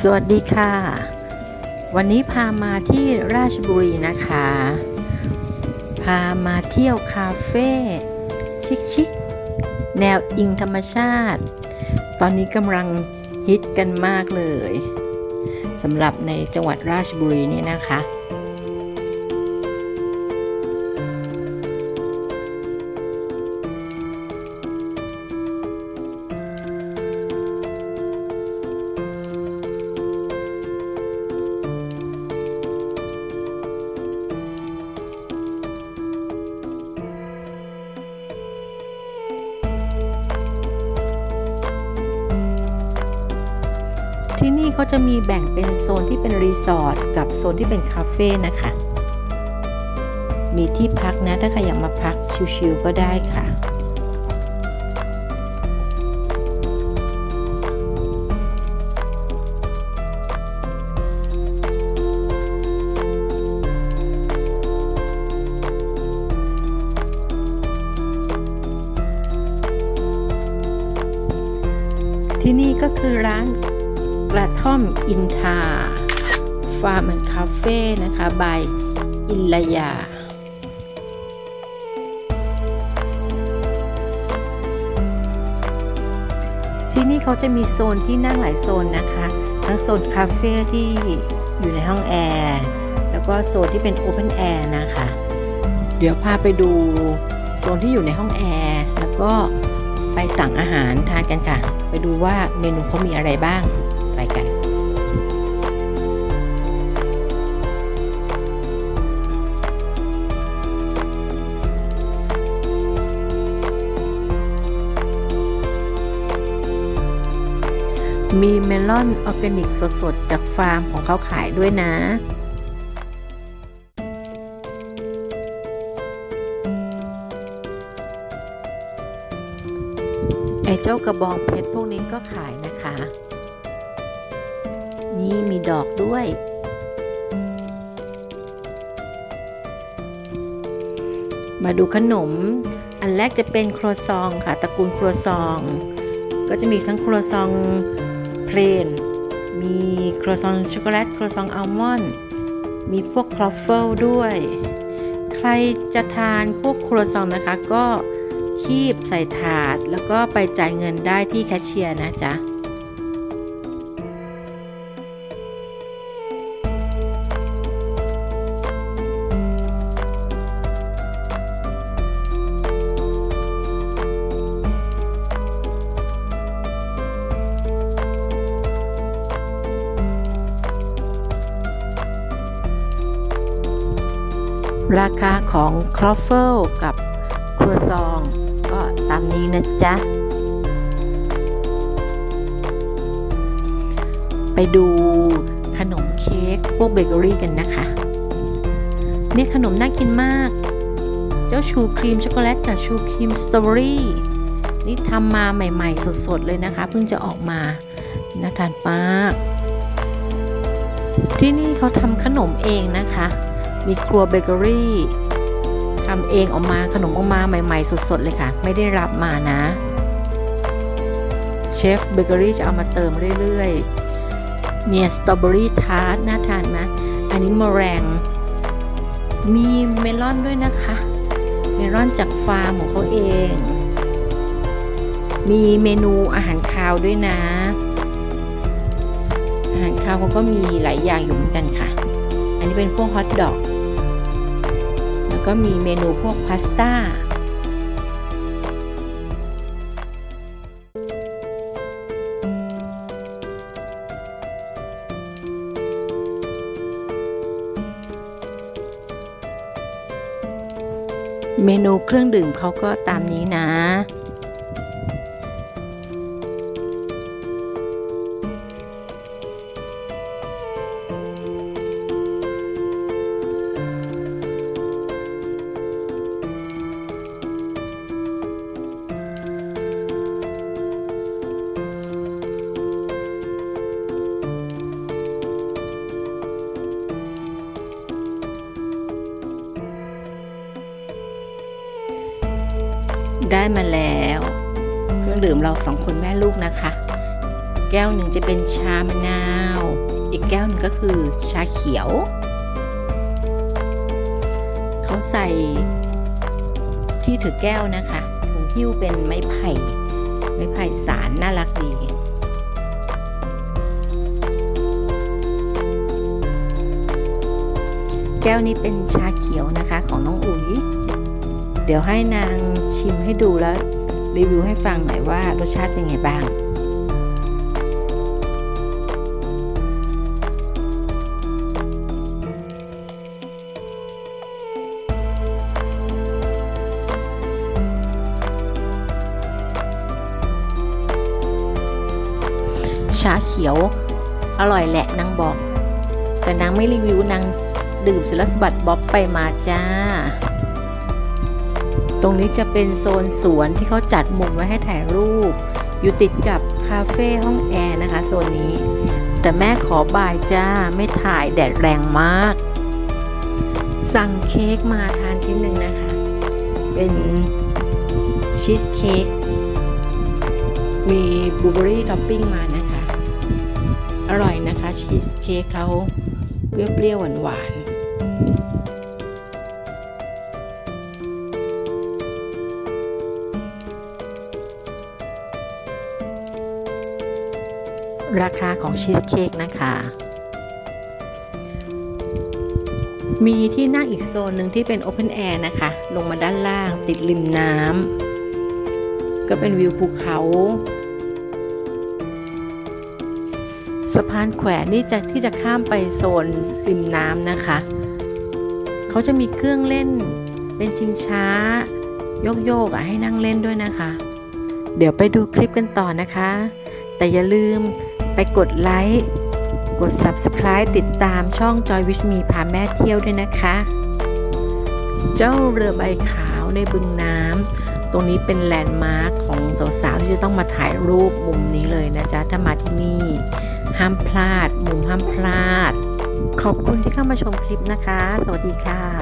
สวัสดีค่ะ วันนี้พามาที่ราชบุรีนะคะ พามาเที่ยวคาเฟ่ชิคๆแนวอิงธรรมชาติ ตอนนี้กำลังฮิตกันมากเลยสำหรับในจังหวัดราชบุรีนี่นะคะ ที่นี่เขาจะมีแบ่งเป็นโซนที่เป็นรีสอร์ทกับโซนที่เป็นคาเฟ่นะคะ มีที่พักนะ ถ้าใครอยากมาพักชิลๆก็ได้ค่ะที่นี่ก็คือร้าน กระท่อมอินทาฟาร์มคาเฟ่นะคะ by อินลยาที่นี่เขาจะมีโซนที่นั่งหลายโซนนะคะ ทั้งโซนคาเฟ่ที่อยู่ในห้องแอร์แล้วก็โซนที่เป็น open air นะคะ เดี๋ยวพาไปดูโซนที่อยู่ในห้องแอร์แล้วก็ไปสั่งอาหารทานกันค่ะ ไปดูว่าเมนูเขามีอะไรบ้าง มีเมลอนออร์แกนิกสดๆ จากฟาร์มของเขาขายด้วยนะ ไอ้เจ้ากระบองเพชรพวกนี้ก็ขายนะคะ นี่มีดอกด้วย มาดูขนม อันแรกจะเป็นครัวซองค่ะ ตระกูลครัวซอง ก็จะมีทั้งครัวซอง plain มีครัวซองช็อกโกแลตครัวซองอัลมอนด์มีพวกครอฟเฟิลด้วย ใครจะทานพวกครัวซองนะคะก็คีบใส่ถาด แล้วก็ไปจ่ายเงินได้ที่แคชเชียร์นะจ๊ะ ราคาของครอฟเฟิลกับครัวซอง ก็ตามนี้นะจ๊ะ ไปดูขนมเค้กพวกเบเกอรี่กันนะคะ เนี่ยขนมน่ากินมาก เจ้าชูครีมช็อกโกแลตกับชูครีมสตรอเบอรี่นี่ทำมาใหม่ ๆ สด ๆ เลยนะคะ เพิ่งจะออกมาน่าทานมาก ที่นี่เขาทำขนมเองนะคะ มีครัวเบเกอรี่ทำเองออกมาขนมออกมาใหม่ ๆ สด ๆ เลยค่ะ ไม่ได้รับมานะ เชฟเบเกอรี่จะเอามาเติมเรื่อยๆ เนี่ยสตรอเบอรี่ทาร์ตน่าทานนะ อันนี้มะแรงมีเมลอนด้วยนะคะ เมลอนจากฟาร์มของเขาเอง มีเมนูอาหารคาวด้วยนะ อาหารคาวเขาก็มีหลายอย่างอยู่เหมือนกันค่ะ อันนี้เป็นพวกฮอทดอก แล้วก็มีเมนูพวกพาสต้าเมนูเครื่องดื่มเขาก็ตามนี้นะ ได้มาแล้วเครื่องดื่มเราสองคนแม่ลูกนะคะ แก้วหนึ่งจะเป็นชามะนาว อีกแก้วหนึ่งก็คือชาเขียว เขาใส่ที่ถือแก้วนะคะถุงหิ้วเป็นไม้ไผ่ ไม้ไผ่สารน่ารักดีแก้วนี้เป็นชาเขียวนะคะของน้องอุ๋ย เดี๋ยวให้นางชิมให้ดูแล้วรีวิวให้ฟังหน่อยว่ารสชาติเป็นไงบ้างชาเขียวอร่อยแหละนางบอก แต่นางไม่รีวิวนางดื่มเสร็จแล้วสะบัดบ๊อบไปมาจ้า ตรงนี้จะเป็นโซนสวนที่เขาจัดมุมไว้ให้ถ่ายรูป อยู่ติดกับคาเฟ่ห้องแอร์นะคะโซนนี้ แต่แม่ขอบายจ้าไม่ถ่ายแดดแรงมาก สั่งเค้กมาทานชิ้นหนึ่งนะคะ เป็นชีสเค้กมีบลูเบอรี่ท็อปปิ้งมานะคะ อร่อยนะคะชีสเค้กเขาเปรี้ยวๆหวานๆ ราคาของชีสเค้กนะคะ มีที่นั่งอีกโซนหนึ่งที่เป็น open air นะคะ ลงมาด้านล่างติดริมน้ำก็เป็นวิวภูเขาสะพานแขวนนี่จะที่จะข้ามไปโซนริมน้ำนะคะ เขาจะมีเครื่องเล่นเป็นชิงช้า โยกโยกอะให้นั่งเล่นด้วยนะคะ เดี๋ยวไปดูคลิปกันต่อนะคะ แต่อย่าลืม ไปกดไลค์กด subscribe ติดตามช่อง Joy Wish Me พาแม่เที่ยวด้วยนะคะ เจ้าเรือใบขาวในบึงน้ำตรงนี้เป็นแลนด์มาร์คของสาวๆที่จะต้องมาถ่ายรูปมุมนี้เลยนะจ๊ะ ถ้ามาที่นี่ ห้ามพลาด มุมห้ามพลาด ขอบคุณที่เข้ามาชมคลิปนะคะ สวัสดีค่ะ